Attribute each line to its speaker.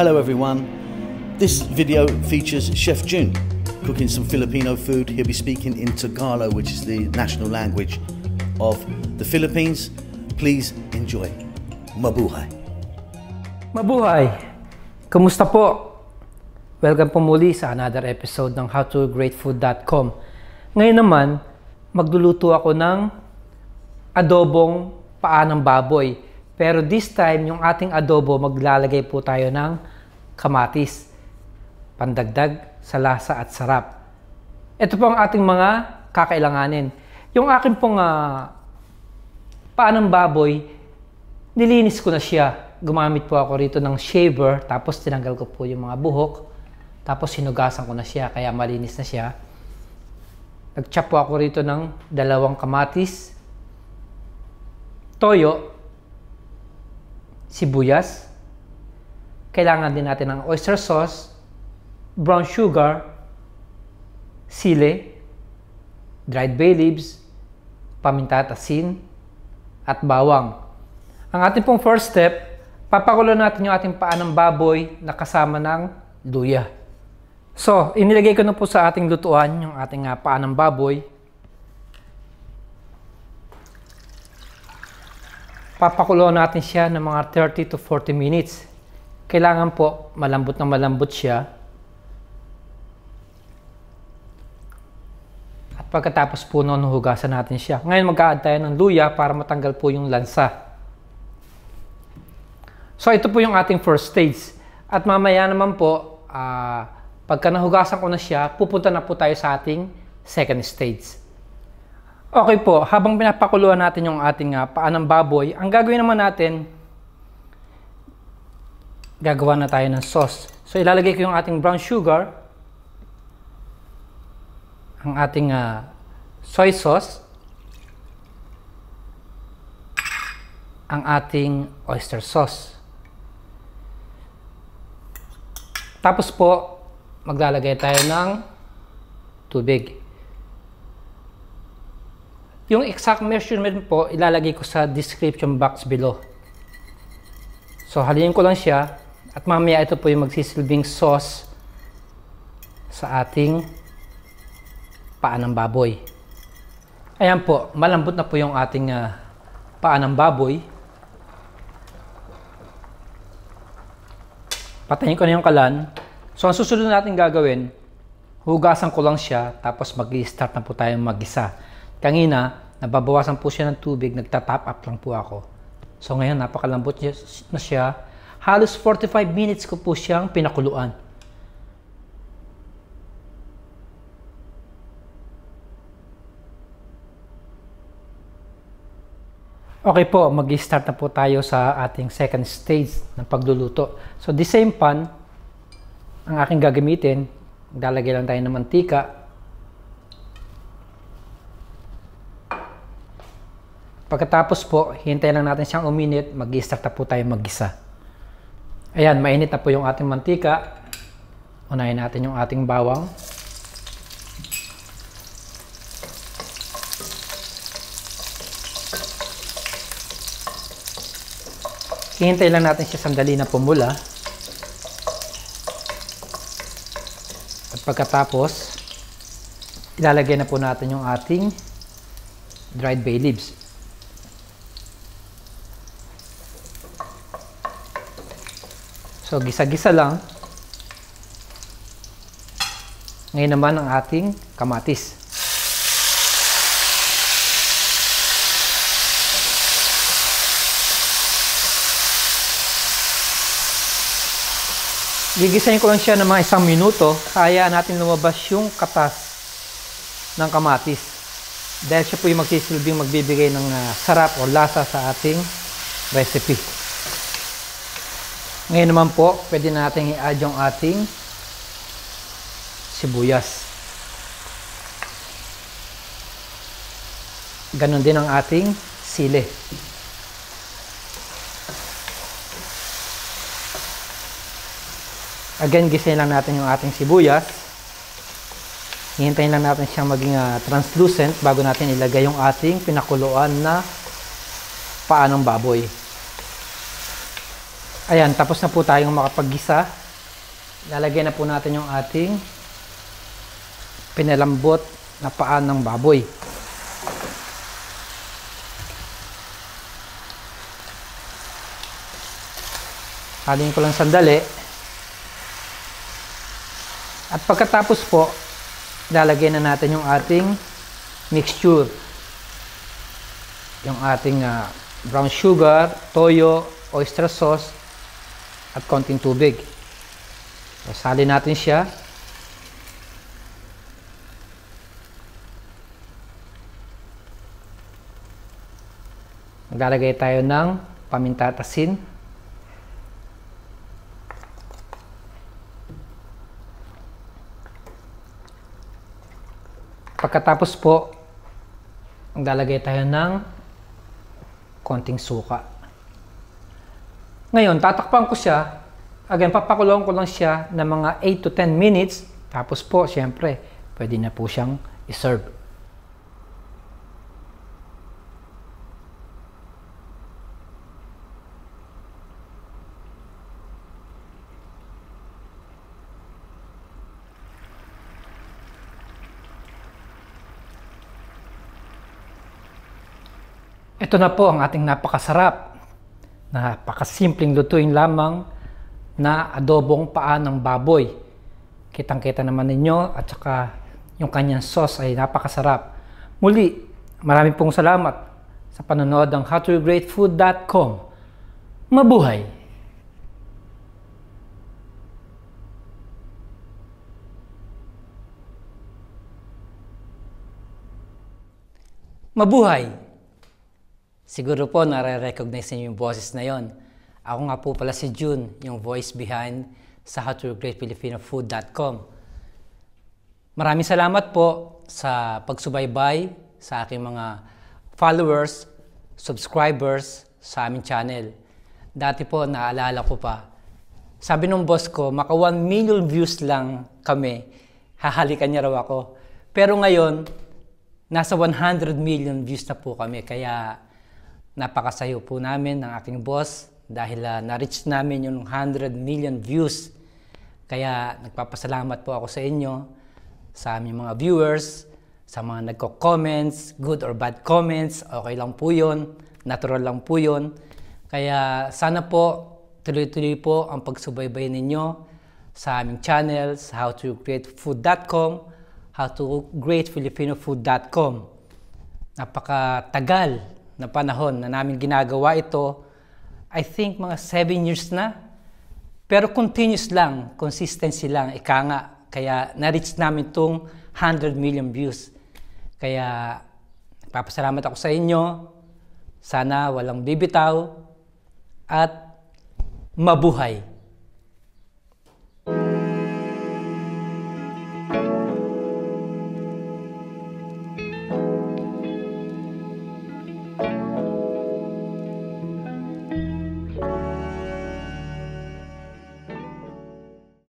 Speaker 1: Hello everyone. This video features Chef Jun cooking some Filipino food. He'll be speaking in Tagalog, which is the national language of the Philippines. Please enjoy. Mabuhay.
Speaker 2: Mabuhay! Kumusta po? Welcome po muli sa another episode ng howtogreatfood.com. Ngayon naman, magluluto ako ng adobong paa ng baboy. Pero this time, yung ating adobo, maglalagay po tayo ng kamatis. Pandagdag sa lasa at sarap. Ito po ang ating mga kakailanganin. Yung akin pong uh, paa ng baboy, nilinis ko na siya. Gumamit po ako rito ng shaver, tapos tinanggal ko po yung mga buhok, tapos sinugasan ko na siya, kaya malinis na siya. Nag-chop po ako rito ng dalawang kamatis, toyo, sibuyas, kailangan din natin ng oyster sauce, brown sugar, sile, dried bay leaves, paminta at asin, at bawang. Ang ating pong first step, papakulo natin yung ating paa ng baboy na kasama ng luya. So, inilagay ko na po sa ating lutuan yung ating uh, paa ng baboy. Papakulo natin siya ng mga 30 to 40 minutes. Kailangan po malambot na malambot siya Pagkatapos po noon, hugasan natin siya. Ngayon mag-a-add tayo ng luya para matanggal po yung lansa. So ito po yung ating first stage. At mamaya naman po, uh, pagka nahugasan ko na siya, pupunta na po tayo sa ating second stage. Okay po, habang pinapakuluan natin yung ating uh, paa ng baboy, ang gagawin naman natin, gagawa na tayo ng sauce. So ilalagay ko yung ating brown sugar, ang ating uh, soy sauce, ang ating oyster sauce. Tapos po, maglalagay tayo ng tubig. Yung exact measurement po, ilalagay ko sa description box below. So, halingin ko lang siya at mamaya ito po yung magsisilbing sauce sa ating paa ng baboy. Ayan po, malambot na po yung ating uh, paa ng baboy. Patayin ko na yung kalan. So, ang susunod natin gagawin, hugasan ko lang siya, tapos mag-start na po tayo mag-isa. Kanina, nababawasan po siya ng tubig, nagta-top up lang po ako. So, ngayon, napakalambot na siya. Halos 45 minutes ko po siyang pinakuluan. Okay po, mag-start na po tayo sa ating second stage ng pagluluto. So, the same pan, ang aking gagamitin, lalagay lang tayo ng mantika. Pagkatapos po, hintayin lang natin siyang uminit, mag-start na po tayo mag-gisa. Ayan, mainit na po yung ating mantika. Unahin natin yung ating bawang. Hihintay lang natin siya sandali na pumula. At pagkatapos, ilalagay na po natin yung ating dried bay leaves. So, gisa-gisa lang. Ngayon naman ang ating kamatis. Gigisahin ko lang siya ng mga isang minuto. Kaya natin lumabas yung katas ng kamatis. Dahil siya po yung magsisilbing magbibigay ng uh, sarap o lasa sa ating recipe. Ngayon naman po, pwede natin i-add yung ating sibuyas. Ganon din ang ating sili. Again, gisayin lang natin yung ating sibuyas. Hihintayin lang natin siyang maging uh, translucent bago natin ilagay yung ating pinakuluan na paa ng baboy. Ayan, tapos na po tayong makapaggisa. Lalagyan na po natin yung ating pinalambot na paan ng baboy. Halin ko lang sandali. At pagkatapos po, lalagyan na natin yung ating mixture. Yung ating uh, brown sugar, toyo, oyster sauce, at konting tubig. So, natin siya. Maglalagay tayo ng paminta at asin. Pagkatapos po, maglalagay tayo ng konting suka. Ngayon, tatakpan ko siya. Again, papakulong ko lang siya ng mga 8 to 10 minutes. Tapos po, siyempre, pwede na po siyang iserve. Ito na po ang ating napakasarap, napakasimpleng lutuin lamang na adobong paa ng baboy. Kitang-kita naman ninyo at saka yung kanyang sauce ay napakasarap. Muli, maraming pong salamat sa panonood ng howtogreatfood.com. Mabuhay! Mabuhay! Siguro po nare-recognize niyo yung boses na yon. Ako nga po pala si June, yung voice behind sa howtogreatfilipinofood.com. Maraming salamat po sa pagsubaybay sa aking mga followers, subscribers sa aming channel. Dati po, naalala ko pa, sabi ng boss ko, maka 1 million views lang kami, hahalikan niya raw ako. Pero ngayon, nasa 100 million views na po kami. Kaya napakasayo po namin ng aking boss dahil uh, na-reach namin yung 100 million views. Kaya nagpapasalamat po ako sa inyo, sa aming mga viewers, sa mga nagko-comments, good or bad comments, okay lang po yun, natural lang po yun. Kaya sana po, tuloy-tuloy po ang pagsubaybay ninyo sa aming channel, sa howtogreatfood.com, howtogreatfilipinofood.com. Napakatagal na panahon na namin ginagawa ito, I think mga 7 years na. Pero continuous lang, consistency lang, ika nga. Kaya na-reach namin itong 100 million views. Kaya papasalamat ako sa inyo. Sana walang bibitaw at mabuhay.